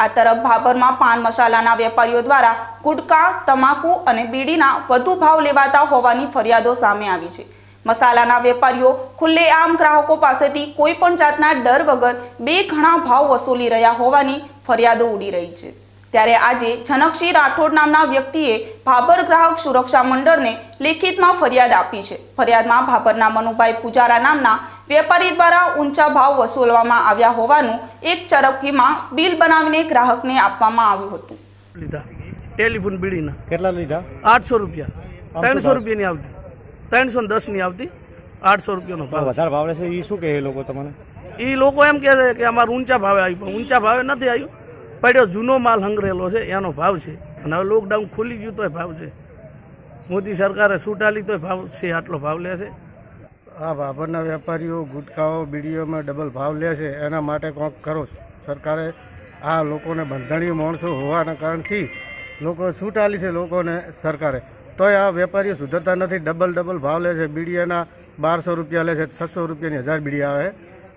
આ તરફ ભાભરમાં પાન મસાલાના વેપારીઓ દ્વારા ગુટકા, તમાકુ અને બીડીના વધુ ભાવ લેવાતા હોવાની ફરિયાદો સામે આવી છે. મસાલાના વેપારીઓ ખુલ્લેઆમ ગ્રાહકો પાસેથી કોઈ પણ જાતના ડર વગર બે ઘણા ભાવ વસૂલી રહ્યા હોવાની ફરિયાદો ઉડી રહી છે. ત્યારે આજે જનકસિંહ રાઠોડ નામના વ્યક્તિએ ભાભર ગ્રાહક સુરક્ષા મંડળને લેખિતમાં ફરિયાદ આપી છે. ફરિયાદમાં ભાભરના મનુભાઈ પૂજારા નામના વેપારી દ્વારા ઊંચા ભાવ વસૂલવામાં આવ્યા હોવાનું એક ચરપકીમાં બિલ બનાવીને ગ્રાહકને આપવામાં આવ્યું હતું. લીધા. ટેલિફોન બીડીના કેટલા લીધા? આઠસો રૂપિયા. ત્રણસો રૂપિયાની આવતી. ત્રણસો ને દસની આવતી. આઠસો રૂપિયાનો ભાવ. વધારે ભાવ રહેશે એ શું કહે એ લોકો તમને? એ લોકો એમ કહે છે કે અમારે ઊંચા ભાવે આવી પણ ઊંચા ભાવે નથી આવ્યું પડ્યો જૂનો માલ હંગરેલો છે એનો ભાવ છે. અને હવે લોકડાઉન ખુલી ગયું તોય ભાવ છે. મોદી સરકારે છૂટાલી તોય ભાવ છે આટલો ભાવ લે છે. આ ભાભરના વેપારીઓ ગુટખાઓ, બીડીઓમાં ડબલ ભાવ લે છે. એના માટે કોંક કરો. સરકારે આ લોકોને બંધાણીય માણસો હોવાના કારણથી લોકો છૂટ આલી છે લોકોને સરકારે. તોય આ વેપારીઓ સુધરતા નથી. ડબલ ડબલ ભાવ લે છે. બીડીઓના બારસો રૂપિયા લે છે. છસો રૂપિયાની હજાર બીડી આવે.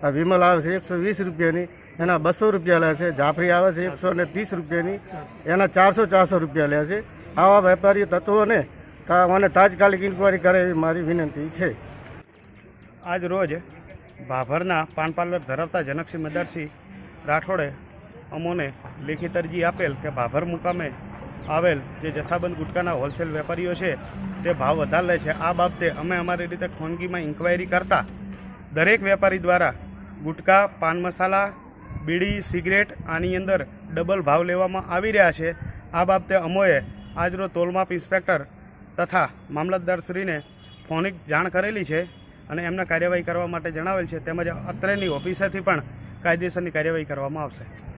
આ વિમલ આવે છે એકસો વીસ રૂપિયાની. એના બસો રૂપિયા લે છે. જાફરી આવે છે એકસો ને ત્રીસ રૂપિયાની. એના ચારસો ચારસો રૂપિયા લે છે. આવા વેપારીઓ તત્વોને મને તાત્કાલિક ઇન્કવાયરી કરે એવી મારી વિનંતી છે. આજ રોજ ભાભરના પાન પાર્લર ધરાવતા જનકસિંહ મદારસિંહ રાઠોડે અમોને લેખિત અરજી આપેલ કે ભાભર મુકામે આવેલ જે જથ્થાબંધ ગુટકાના હોલસેલ વેપારીઓ છે, તે ભાવ વધારે લે છે. આ બાબતે અમે અમારી રીતે ખોનગીમાં ઇન્ક્વાયરી કરતા દરેક વેપારી દ્વારા ગુટકા, પાન મસાલા, બીડી, સિગરેટ આની અંદર ડબલ ભાવ લેવામાં આવી રહ્યા છે. આ બાબતે અમોએ આજરો તોલમાપ ઇન્સ્પેક્ટર તથા મામલતદારશ્રીને ફોનિક જાણ કરેલી છે. અને એમને કાર્યવાહી કરવા માટે જણાવેલ છે. તેમજ અત્રેની ઓફિસેથી પણ કાયદેસરની કાર્યવાહી કરવામાં આવશે.